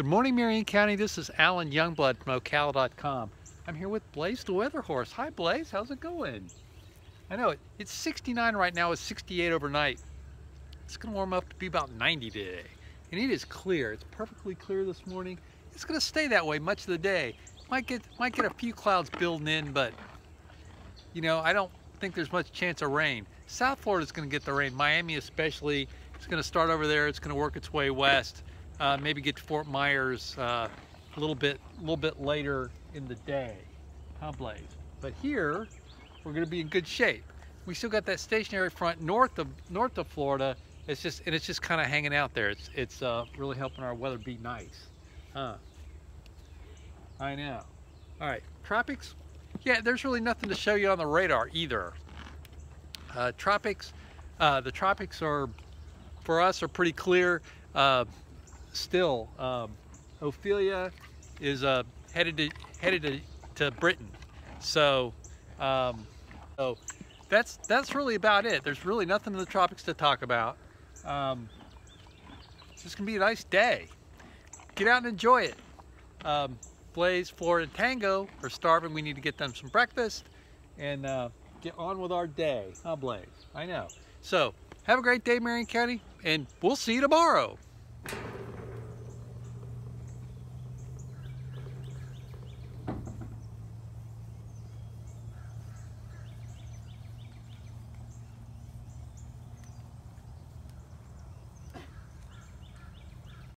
Good morning, Marion County. This is Alan Youngblood from Ocala.com. I'm here with Blaze the Weather Horse. Hi, Blaze. How's it going? I know it, it's 69 right now. It's 68 overnight. It's going to warm up to be about 90 today. And it is clear. It's perfectly clear this morning. It's going to stay that way much of the day. Might get might get a few clouds building in, but you know I don't think there's much chance of rain. South Florida is going to get the rain. Miami especially. It's going to start over there. It's going to work its way west uh, maybe get to Fort Myers uh, a little bit, a little bit later in the day, huh, Blaze? But here, we're going to be in good shape. We still got that stationary front north of north of Florida. It's just and it's just kind of hanging out there. It's it's uh, really helping our weather be nice, huh? I know. All right, tropics. Yeah, there's really nothing to show you on the radar either. Uh, tropics, uh, the tropics are for us are pretty clear. Still, um, Ophelia is uh, headed to headed to, to Britain. So, um, so that's that's really about it. There's really nothing in the tropics to talk about. Um, it's just gonna be a nice day. Get out and enjoy it. Um, Blaze, Florida, Tango are starving. We need to get them some breakfast and uh, get on with our day. Huh, Blaze? I know. So, have a great day, Marion County, and we'll see you tomorrow.